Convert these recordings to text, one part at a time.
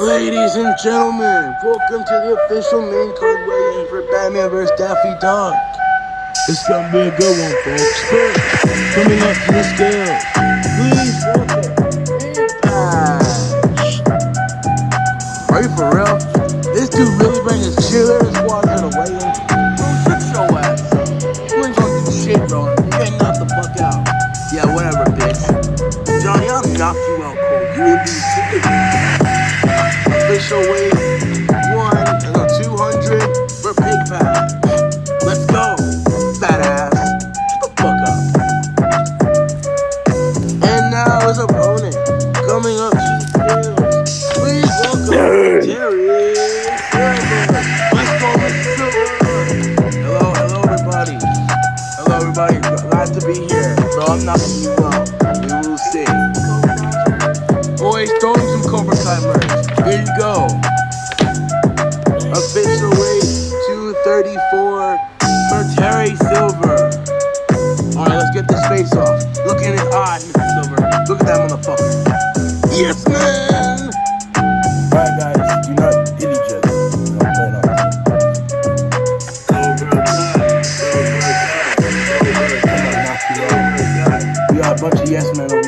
Ladies and gentlemen, welcome to the official main card weigh-in for Batman vs. Daffy Duck. It's gonna be a good one, folks. First, coming up to the scale, please welcome Are you for real? This dude really brings his cheerleader squad to the weigh-in. Your ass. You ain't gonna do shit, bro. You can't knock the fuck out. Yeah, whatever, bitch. Johnny, I'll knock you out cold. You will be sick official one no, 200 for Bash. Let's go, fat ass. Shut the fuck up. And now his opponent coming up to the scales. Please welcome Terry Let's go, Silver. Hello, hello, everybody. Hello, everybody. Glad to be here. So I'm not you out. We will see. Boys, throw him some Cobra Kai merch. Here you go. Official weight 234 for Terry Silver. Alright, let's get this face off. Look in his eye, Mr. Silver. Look at that motherfucker. Yes, man! Alright guys, do not hit. We got a bunch of yes men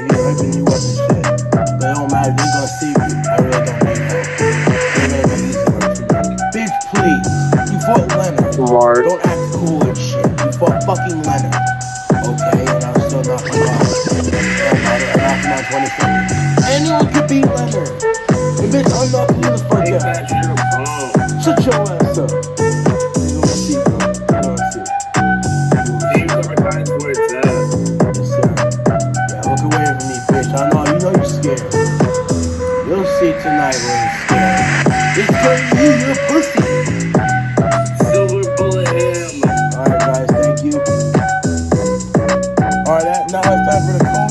fucking Leonard. Okay, and I'm still not my boss. Don't I knocked him out 20 seconds. Anyone could beat Leonard. And bitch, I'm not gonna fuck out. Shut your ass up. You gonna see, bro. You gonna see. Yeah, look away from me, bitch. I know, you know you're scared. You'll see tonight when you're scared. It's you, you're a pussy. Time for the. Wait,